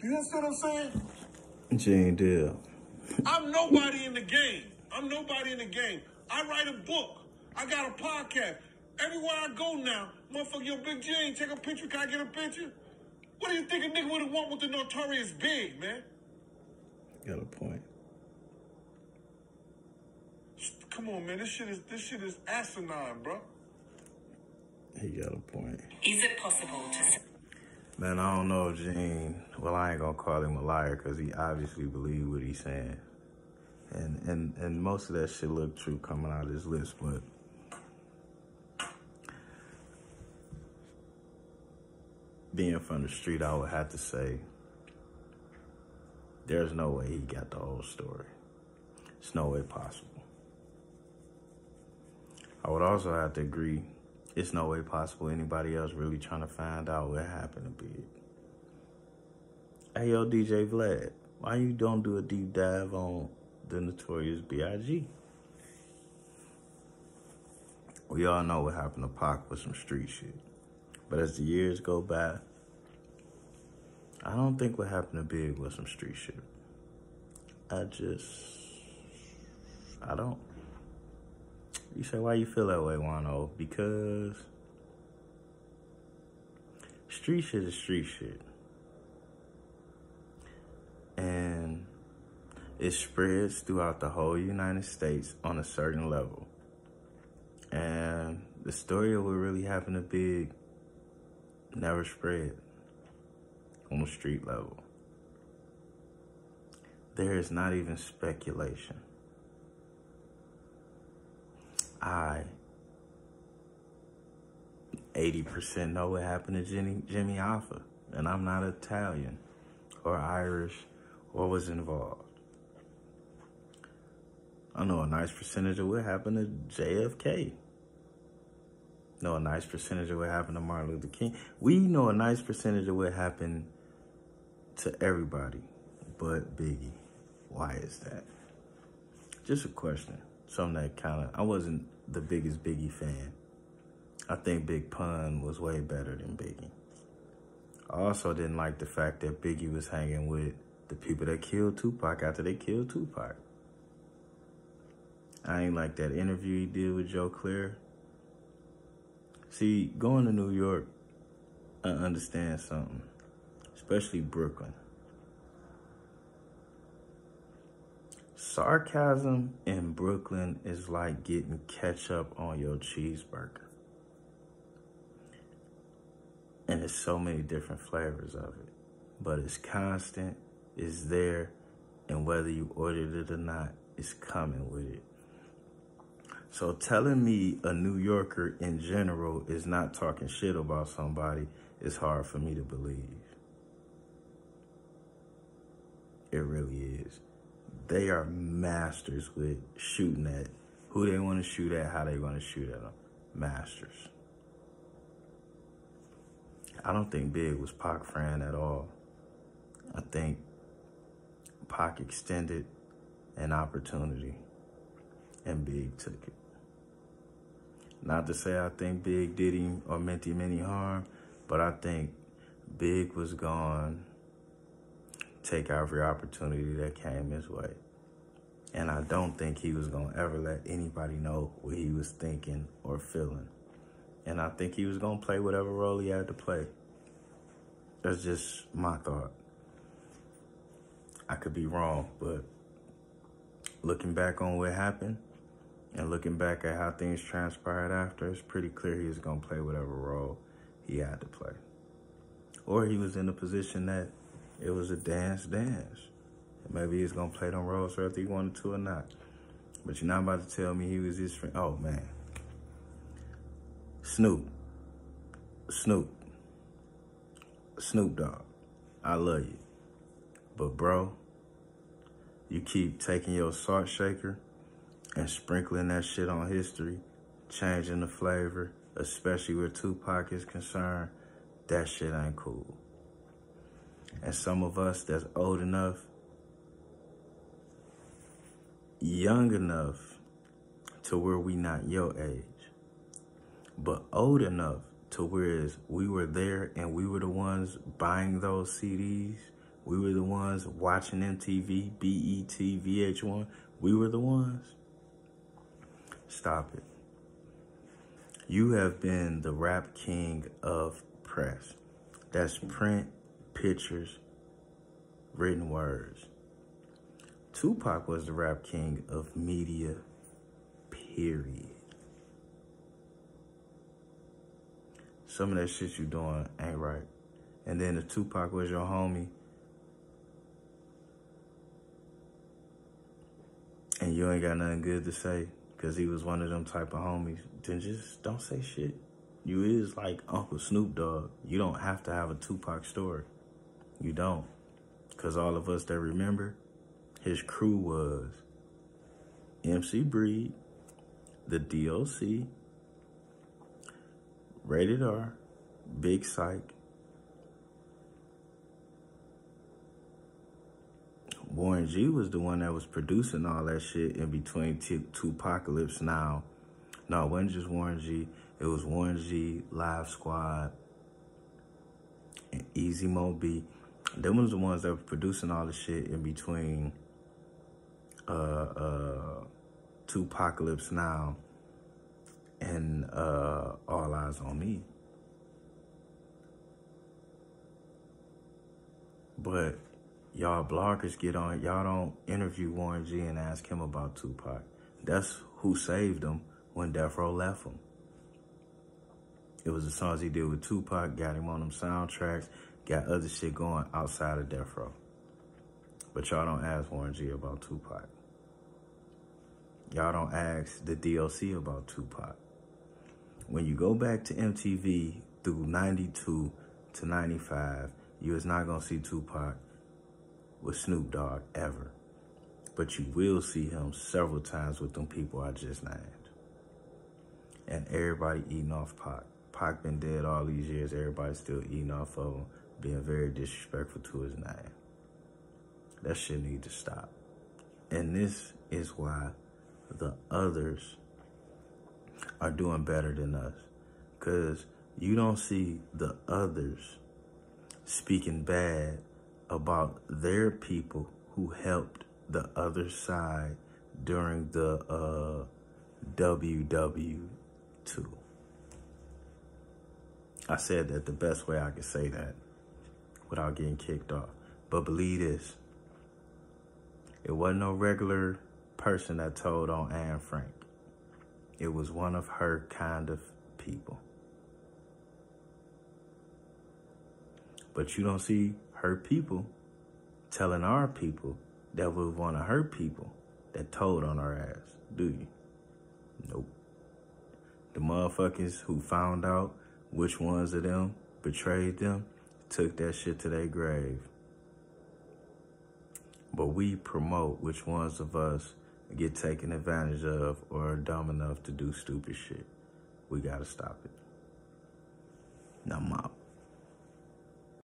Do you understand what I'm saying? Gene Deal. I'm nobody in the game. I'm nobody in the game. I write a book. I got a podcast. Everywhere I go now, motherfucker, yo, Big Gene, take a picture. Can I get a picture? What do you think a nigga would want with the notorious B.I.G., man? Got a point. Come on, man. This shit is this shit is asinine, bro. He got a point. Is it possible to... Man, I don't know, Gene. Well, I ain't gonna call him a liar because he obviously believe what he's saying, and and and most of that shit look true coming out of his lips. But being from the street, I would have to say there's no way he got the whole story. It's no way possible. I would also have to agree it's no way possible anybody else really trying to find out what happened to Big. Hey, yo, DJ Vlad, why you don't do a deep dive on the notorious B.I.G.? We all know what happened to Pac with some street shit. But as the years go by, I don't think what happened to Big was some street shit. I just, I don't. You say, why you feel that way, Juan-O? Because street shit is street shit. And it spreads throughout the whole United States on a certain level. And the story of what really happened to Big never spread on the street level. There is not even speculation. I 80% know what happened to Jimmy, Jimmy Hoffa, and I'm not Italian or Irish or was involved. I know a nice percentage of what happened to JFK. Know a nice percentage of what happened to Martin Luther King. We know a nice percentage of what happened to everybody but Biggie. Why is that? Just a question something that kind of, I wasn't the biggest Biggie fan. I think Big Pun was way better than Biggie. I also didn't like the fact that Biggie was hanging with the people that killed Tupac after they killed Tupac. I ain't like that interview he did with Joe Clair. See, going to New York, I understand something, especially Brooklyn. Sarcasm in Brooklyn is like getting ketchup on your cheeseburger. And there's so many different flavors of it. But it's constant, it's there, and whether you ordered it or not, it's coming with it. So telling me a New Yorker in general is not talking shit about somebody is hard for me to believe. It really is they are masters with shooting at who they want to shoot at, how they want to shoot at them. Masters. I don't think Big was Pac friend at all. I think Pac extended an opportunity and Big took it. Not to say I think Big did him or meant him any harm, but I think Big was gone take every opportunity that came his way. And I don't think he was going to ever let anybody know what he was thinking or feeling. And I think he was going to play whatever role he had to play. That's just my thought. I could be wrong, but looking back on what happened and looking back at how things transpired after, it's pretty clear he was going to play whatever role he had to play. Or he was in a position that it was a dance dance. Maybe he's gonna play them roles whether he wanted to or not. But you're not about to tell me he was his friend. Oh man. Snoop. Snoop. Snoop Dogg. I love you. But bro, you keep taking your salt shaker and sprinkling that shit on history, changing the flavor, especially where Tupac is concerned, that shit ain't cool. And some of us that's old enough, young enough to where we not your age, but old enough to whereas we were there and we were the ones buying those CDs We were the ones watching MTV, BET, VH1. We were the ones. Stop it. You have been the rap king of press. That's print, pictures, written words. Tupac was the rap king of media, period. Some of that shit you doing ain't right. And then if Tupac was your homie, and you ain't got nothing good to say because he was one of them type of homies, then just don't say shit. You is like Uncle Snoop Dogg. You don't have to have a Tupac story. You don't. Because all of us that remember, his crew was MC Breed, the DOC, Rated R, Big Syke, Warren G was the one that was producing all that shit in between two apocalypse now. No, it wasn't just Warren G. It was Warren G, Live Squad, and Easy Mo Bee. Them was the ones that were producing all the shit in between uh uh 2Pacalypse Now and uh All Eyez on Me. But y'all bloggers get on, y'all don't interview Warren G and ask him about Tupac. That's who saved him when Death Row left him. It was the songs he did with Tupac, got him on them soundtracks, got other shit going outside of Death Row. But y'all don't ask Warren G about Tupac. Y'all don't ask the DLC about Tupac. When you go back to MTV through 92 to 95, you is not going to see Tupac with Snoop Dogg ever. But you will see him several times with them people I just named. And everybody eating off Pac. Pac been dead all these years. Everybody's still eating off of him, being very disrespectful to his name. That shit need to stop. And this is why the others are doing better than us. Because you don't see the others speaking bad about their people who helped the other side during the uh, WW2. I said that the best way I could say that without getting kicked off. But believe this, it wasn't no regular person that told on Anne Frank. It was one of her kind of people. But you don't see her people telling our people that we want to hurt people that told on our ass, do you? Nope. The motherfuckers who found out which ones of them betrayed them took that shit to their grave. But we promote which ones of us get taken advantage of or are dumb enough to do stupid shit. We gotta stop it. Now, mop.